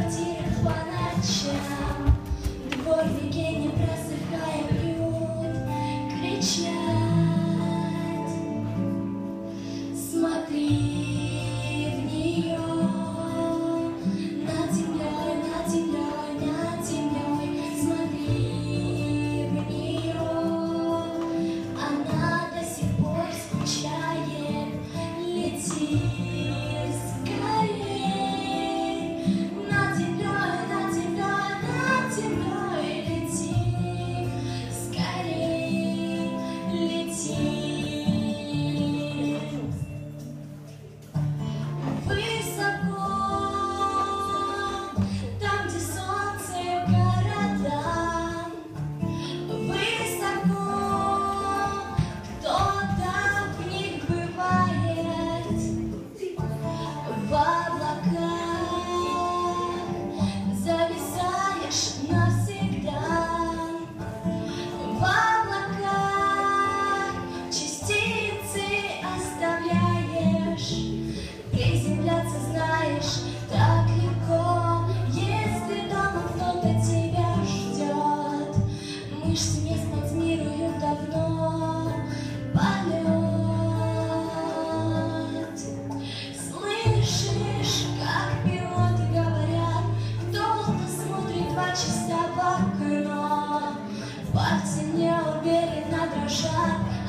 Thank you. Прячешься в окно. Пальцы неуверенно дрожат Она